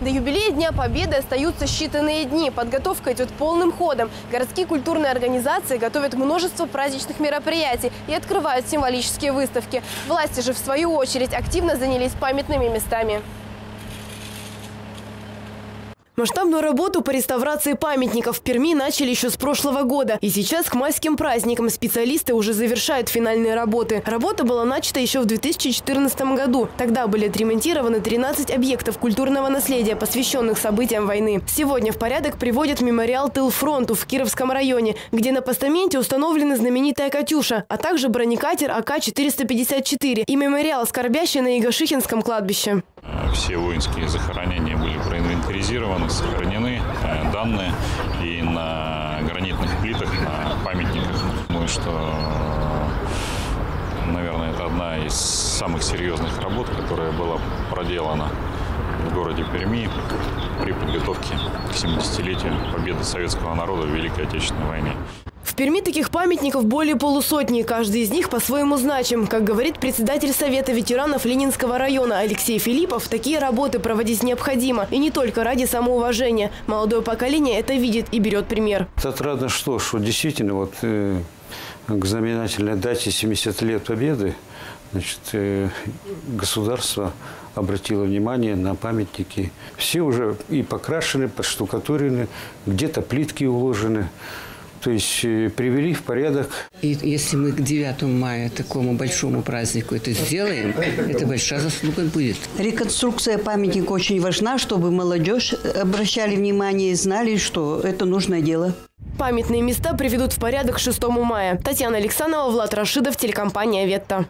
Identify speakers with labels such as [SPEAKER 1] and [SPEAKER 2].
[SPEAKER 1] До юбилея Дня Победы остаются считанные дни. Подготовка идет полным ходом. Городские культурные организации готовят множество праздничных мероприятий и открывают символические выставки. Власти же, в свою очередь, активно занялись памятными местами. Масштабную работу по реставрации памятников в Перми начали еще с прошлого года. И сейчас к майским праздникам специалисты уже завершают финальные работы. Работа была начата еще в 2014 году. Тогда были отремонтированы 13 объектов культурного наследия, посвященных событиям войны. Сегодня в порядок приводят мемориал «Тыл фронту» в Кировском районе, где на постаменте установлены знаменитая «Катюша», а также бронекатер АК-454 и мемориал «Скорбящий» на Игошихинском кладбище.
[SPEAKER 2] Все воинские захоронения были проинвентаризированы, сохранены э, данные и на гранитных плитах, на памятниках. Думаю, что, наверное, это одна из самых серьезных работ, которая была проделана в городе Перми при подготовке к 70-летию победы советского народа в Великой Отечественной войне.
[SPEAKER 1] Перми таких памятников более полусотни. Каждый из них по-своему значим. Как говорит председатель Совета ветеранов Ленинского района Алексей Филиппов, такие работы проводить необходимо. И не только ради самоуважения. Молодое поколение это видит и берет пример.
[SPEAKER 3] Отрадно что, что действительно вот э, к знаменательной дате 70 лет Победы значит, э, государство обратило внимание на памятники. Все уже и покрашены, подштукатурены, где-то плитки уложены то есть э, привели в порядок.
[SPEAKER 4] И если мы к 9 мая такому большому празднику это сделаем, это большая заслуга будет.
[SPEAKER 5] Реконструкция памятника очень важна, чтобы молодежь обращали внимание и знали, что это нужное дело.
[SPEAKER 1] Памятные места приведут в порядок 6 мая. Татьяна Александрова, Влад Рашидов, телекомпания «Ветта».